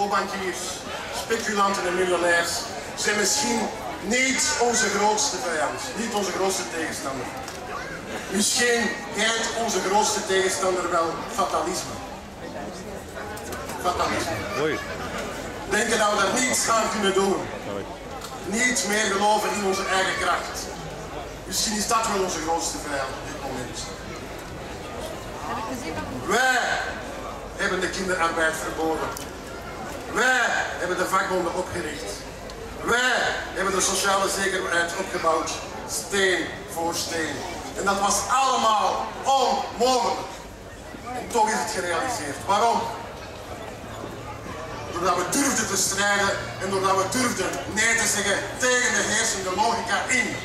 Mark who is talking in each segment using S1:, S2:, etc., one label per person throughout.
S1: lotobankiers, speculanten en miljonairs zijn misschien niet onze grootste vijand, niet onze grootste tegenstander. Misschien heet onze grootste tegenstander wel fatalisme. Fatalisme.
S2: Oei.
S1: Denken dat we daar niets aan kunnen doen. Niet meer geloven in onze eigen kracht. Misschien is dat wel onze grootste vijand op dit moment. Wij hebben de kinderarbeid verboden. Wij hebben de vakbonden opgericht. Wij hebben de sociale zekerheid opgebouwd, steen voor steen. En dat was allemaal onmogelijk. En toch is het gerealiseerd. Waarom? Doordat we durfden te strijden en doordat we durfden nee te zeggen tegen de heersende logica in.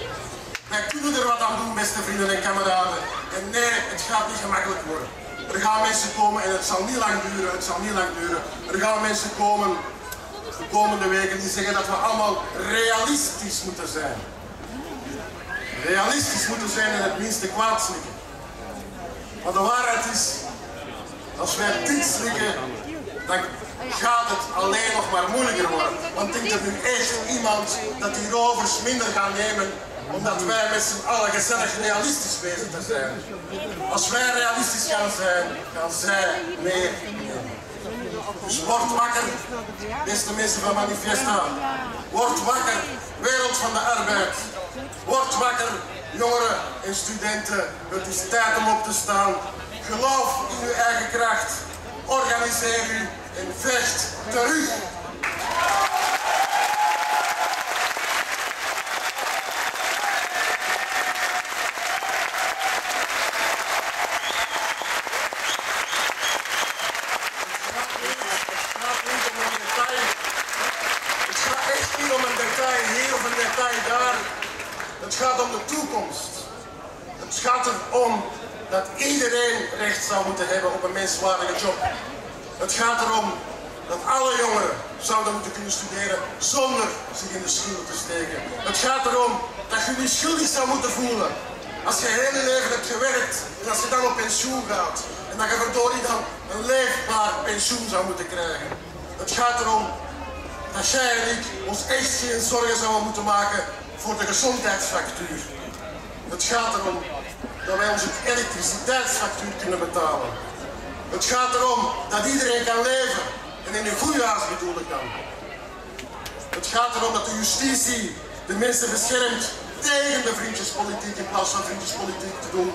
S1: Wij kunnen er wat aan doen, beste vrienden en kameraden. En nee, het gaat niet gemakkelijk worden. Er gaan mensen komen en het zal niet lang duren, het zal niet lang duren. Er gaan mensen komen de komende weken die zeggen dat we allemaal realistisch moeten zijn. Realistisch moeten zijn en het minste kwaad slikken. Maar de waarheid is, als wij dit slikken, dan gaat het alleen nog maar moeilijker worden. Want denkt er nu echt iemand dat die rovers minder gaan nemen omdat wij met z'n allen gezellig realistisch bezig te zijn. Als wij realistisch gaan zijn, gaan zij meer. Dus word wakker, beste mensen van Manifesta. Word wakker, wereld van de arbeid. Word wakker, jongeren en studenten. Het is tijd om op te staan. Geloof in uw eigen kracht. Organiseer u en vecht terug. Het gaat echt niet om een detail hier of een detail daar. Het gaat om de toekomst. Het gaat erom dat iedereen recht zou moeten hebben op een menswaardige job. Het gaat erom dat alle jongeren zouden moeten kunnen studeren zonder zich in de schulden te steken. Het gaat erom dat je je schuldig zou moeten voelen. Als je heel je leven hebt gewerkt en als je dan op pensioen gaat en dat je verdorie dan een leefbaar pensioen zou moeten krijgen. Het gaat erom dat jij en ik ons echt geen zorgen zouden moeten maken voor de gezondheidsfactuur. Het gaat erom dat wij onze elektriciteitsfactuur kunnen betalen. Het gaat erom dat iedereen kan leven en in een goede huis bedoel ik dan. Het gaat erom dat de justitie de mensen beschermt tegen de vriendjespolitiek in plaats van vriendjespolitiek te doen.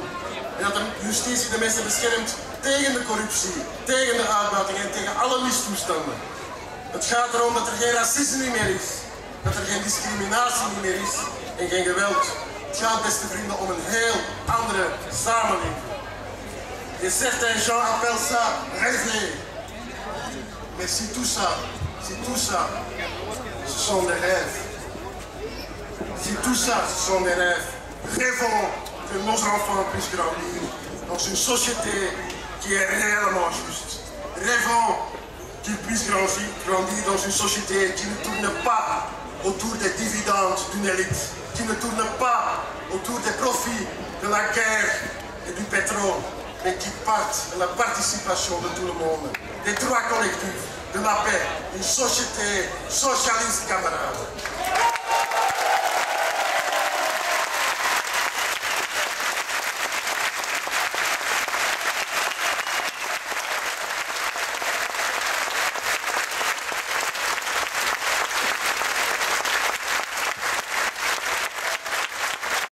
S1: En dat de justitie de mensen beschermt tegen de corruptie, tegen de uitbuiting en tegen alle mistoestanden. Het gaat erom dat er geen racisme meer is, dat er geen discriminatie meer is en geen geweld. Het gaat, beste vrienden, om een heel andere samenleving. Et certains gens appellent ça rêver. Mais si tout ça, si tout ça, ce sont des rêves. Si tout ça, ce sont des rêves, rêvons que nos enfants puissent grandir dans une société qui est réellement juste. Rêvons puissent grandir, dans une société qui ne tourne pas autour des dividendes d'une élite, qui ne tourne pas autour des profits de la guerre et du pétrole, mais qui partent de la participation de tout le monde, des droits collectifs, de la paix, une société socialiste camarade.